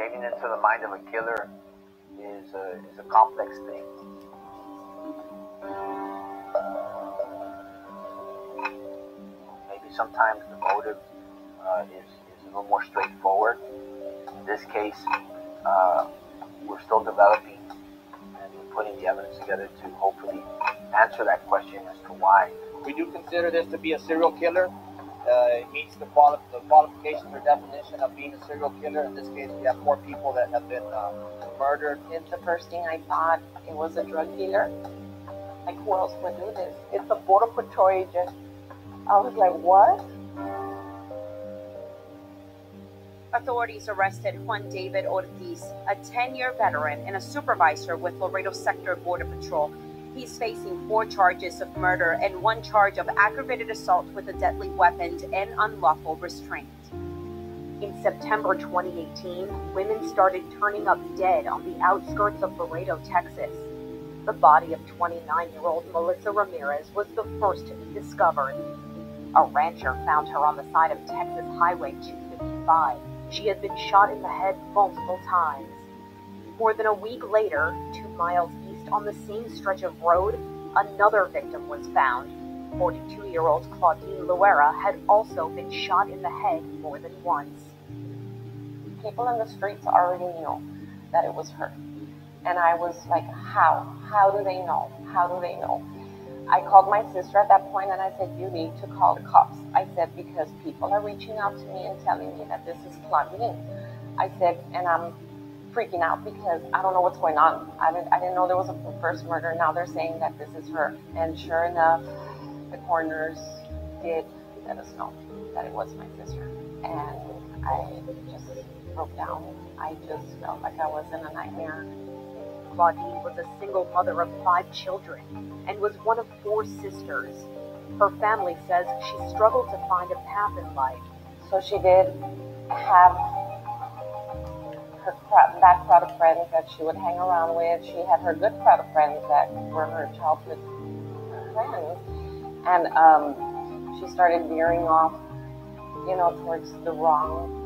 getting into the mind of a killer is a, is a complex thing. Maybe sometimes the motive uh, is, is a little more straightforward. In this case, uh, we're still developing and putting the evidence together to hopefully answer that question as to why. We do consider this to be a serial killer. Uh, it meets the, quali- the qualifications or definition of being a serial killer. In this case, we have four people that have been uh, murdered. It's the first thing I thought it was a drug dealer. Like, who else would do this? It's a border patrol agent. I was like, what? Authorities arrested Juan David Ortiz, a 10 year veteran and a supervisor with Laredo Sector Border Patrol. He's facing four charges of murder and one charge of aggravated assault with a deadly weapon and unlawful restraint. In September 2018, women started turning up dead on the outskirts of Laredo, Texas. The body of 29 year old Melissa Ramirez was the first to be discovered. A rancher found her on the side of Texas Highway 255. She had been shot in the head multiple times. More than a week later, two miles on the same stretch of road, another victim was found. 42 year old Claudine Luera had also been shot in the head more than once. People in the streets already knew that it was her. And I was like, how? How do they know? How do they know? I called my sister at that point and I said, You need to call the cops. I said, Because people are reaching out to me and telling me that this is Claudine. I said, And I'm freaking out because I don't know what's going on. I didn't, I didn't know there was a first murder. Now they're saying that this is her. And sure enough, the coroners did let us know that it was my sister. And I just broke down. I just felt like I was in a nightmare. Claudine was a single mother of five children and was one of four sisters. Her family says she struggled to find a path in life. So she did have her crowd, that crowd of friends that she would hang around with. She had her good crowd of friends that were her childhood friends. And um, she started veering off, you know, towards the wrong.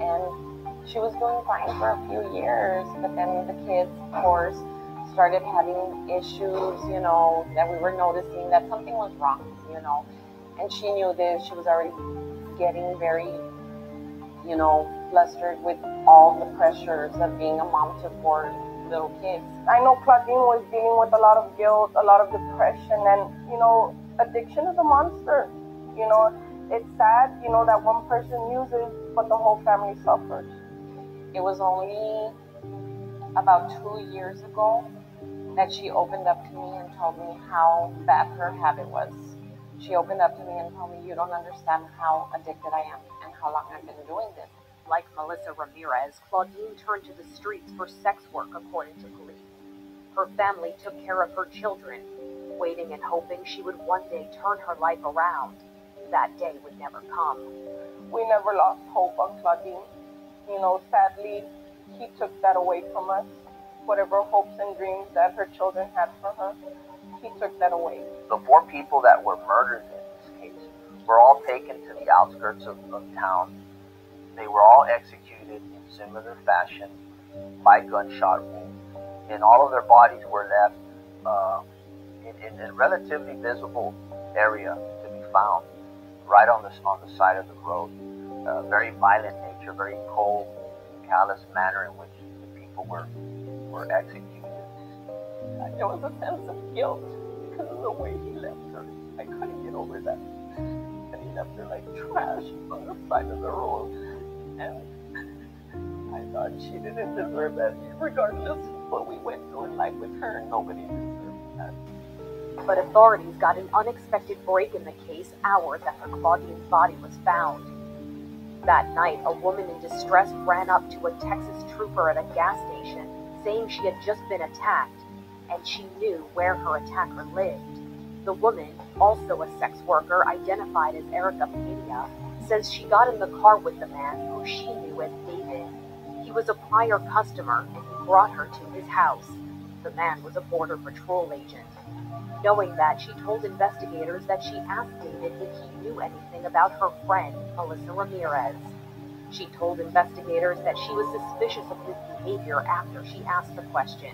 And she was doing fine for a few years, but then the kids, of course, started having issues, you know, that we were noticing that something was wrong, you know. And she knew this. She was already getting very, you know, flustered with all the pressures of being a mom to four little kids. I know Claudine was dealing with a lot of guilt, a lot of depression, and, you know, addiction is a monster. You know, it's sad, you know, that one person uses, but the whole family suffers. It was only about two years ago that she opened up to me and told me how bad her habit was. She opened up to me and told me, You don't understand how addicted I am and how long I've been doing this. Like Melissa Ramirez, Claudine turned to the streets for sex work, according to police. Her family took care of her children, waiting and hoping she would one day turn her life around. That day would never come. We never lost hope on Claudine. You know, sadly, he took that away from us. Whatever hopes and dreams that her children had for her, he took that away. The four people that were murdered in this case were all taken to the outskirts of, of town. They were all executed in similar fashion by gunshot wounds, and all of their bodies were left uh, in, in a relatively visible area to be found, right on the on the side of the road. Uh, very violent nature, very cold, callous manner in which the people were were executed. There was a sense of guilt because of the way he left her. I couldn't get over that. And he left her like trash on the side of the road. I thought she didn't deserve that. Regardless of what we went through in life with her, nobody deserved that. But authorities got an unexpected break in the case hours after Claudine's body was found. That night, a woman in distress ran up to a Texas trooper at a gas station saying she had just been attacked and she knew where her attacker lived. The woman, also a sex worker identified as Erica Pena, says she got in the car with the man who she knew as David. He was a prior customer and he brought her to his house. The man was a Border Patrol agent. Knowing that, she told investigators that she asked David if he knew anything about her friend, Melissa Ramirez. She told investigators that she was suspicious of his behavior after she asked the question.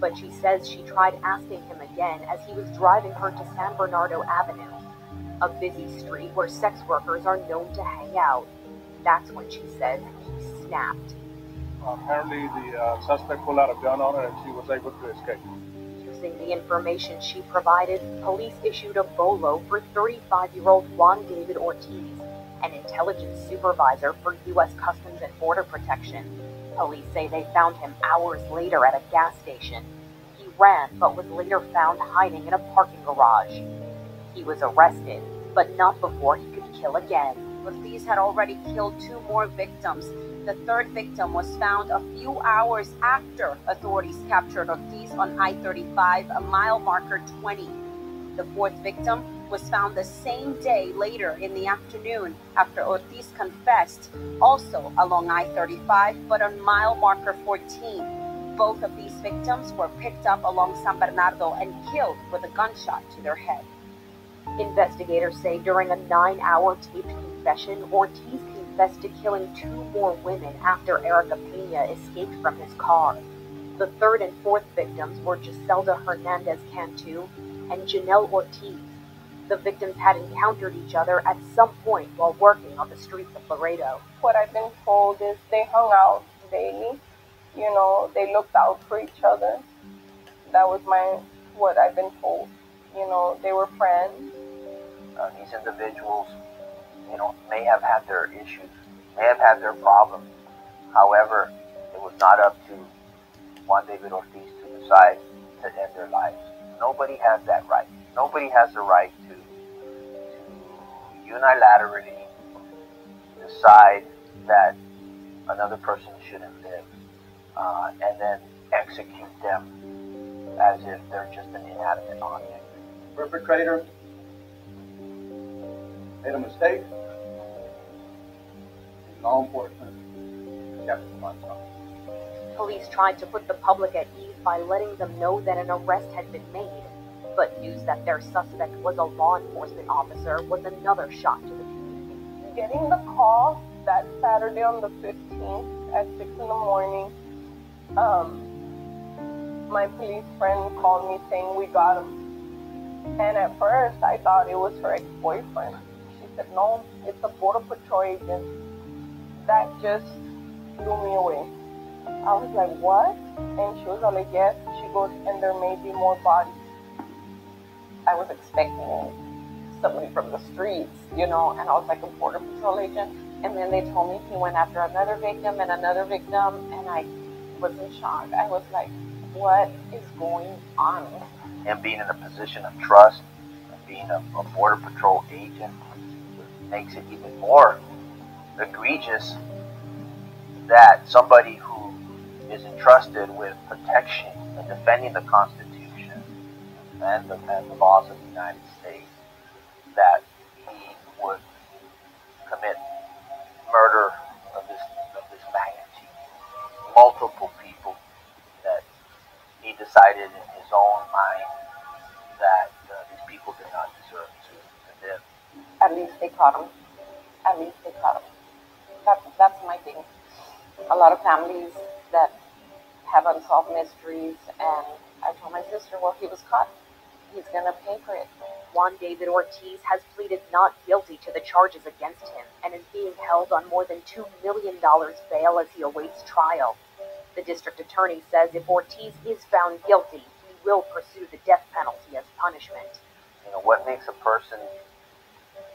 But she says she tried asking him again as he was driving her to San Bernardo Avenue, a busy street where sex workers are known to hang out. That's when she says he snapped. Apparently, the uh, suspect pulled out a gun on her and she was able to escape. Using the information she provided, police issued a bolo for 35 year old Juan David Ortiz, an intelligence supervisor for U.S. Customs and Border Protection. Police say they found him hours later at a gas station. He ran, but was later found hiding in a parking garage. He was arrested, but not before he could kill again. Ortiz had already killed two more victims. The third victim was found a few hours after authorities captured Ortiz on I 35, a mile marker 20. The fourth victim was found the same day later in the afternoon after Ortiz confessed, also along I 35, but on mile marker 14. Both of these victims were picked up along San Bernardo and killed with a gunshot to their head. Investigators say during a nine hour taped confession, Ortiz confessed to killing two more women after Erica Pena escaped from his car. The third and fourth victims were Guiselda Hernandez Cantu and Janelle Ortiz. The victims had encountered each other at some point while working on the streets of Laredo. What I've been told is they hung out daily. You know, they looked out for each other. That was my what I've been told. You know, they were friends. Uh, these individuals, you know, may have had their issues, may have had their problems. However, it was not up to Juan David Ortiz to decide to end their lives. Nobody has that right. Nobody has the right to, to unilaterally decide that another person shouldn't live uh, and then execute them as if they're just an inanimate object. Perpetrator made a mistake. Law enforcement capitalized on it. Police tried to put the public at ease by letting them know that an arrest had been made, but news that their suspect was a law enforcement officer was another shock to the community. Getting the call that Saturday on the 15th at 6 in the morning, um, my police friend called me saying we got him. And at first, I thought it was her ex-boyfriend. She said, no, it's a border patrol agent. That just blew me away. I was like, what? And she was all like, yes. She goes, and there may be more bodies. I was expecting somebody from the streets, you know, and I was like a border patrol agent. And then they told me he went after another victim and another victim, and I was in shock. I was like, what is going on? and being in a position of trust, and being a, a border patrol agent, makes it even more egregious that somebody who is entrusted with protection and defending the Constitution and the, and the laws of the United States, that he would commit murder of this of this magnitude, multiple decided in his own mind that uh, these people did not deserve to, to live. At least they caught him. At least they caught him. That, that's my thing. A lot of families that have unsolved mysteries, and I told my sister, well, he was caught. He's gonna pay for it. Juan David Ortiz has pleaded not guilty to the charges against him and is being held on more than $2 million bail as he awaits trial. The district attorney says if Ortiz is found guilty, he will pursue the death penalty as punishment. You know, what makes a person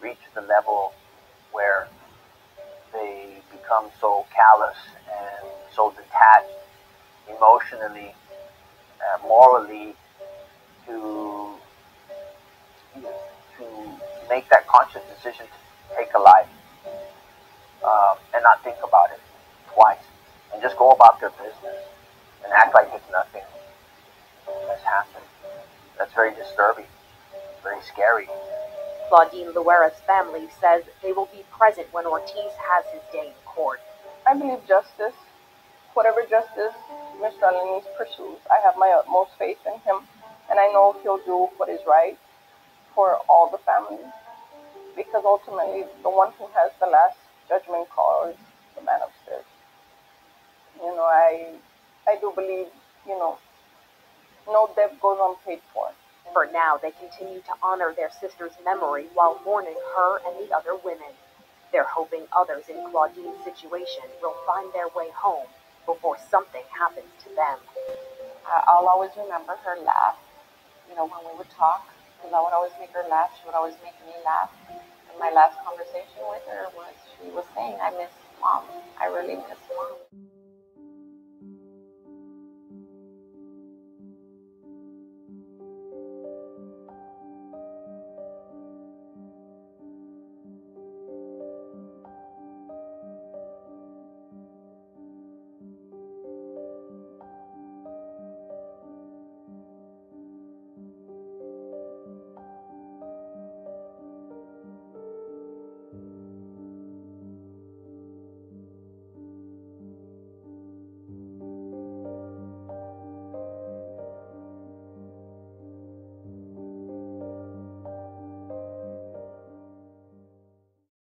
reach the level where they become so callous and so detached emotionally, uh, morally, to to make that conscious decision to take a life um, and not think about it twice and just go about their business and act like it's nothing has happened. That's very disturbing, very scary. Claudine Luera's family says they will be present when Ortiz has his day in court. I believe justice, whatever justice Mr. Alaniz pursues, I have my utmost faith in him, and I know he'll do what is right for all the families. Because ultimately, the one who has the last judgment call is believe, you know, no debt goes unpaid for. For now, they continue to honor their sister's memory while mourning her and the other women. They're hoping others in Claudine's situation will find their way home before something happens to them. I- I'll always remember her laugh, you know, when we would talk, because I would always make her laugh. She would always make me laugh. And my last conversation with her was she was saying, I miss mom. I really miss mom.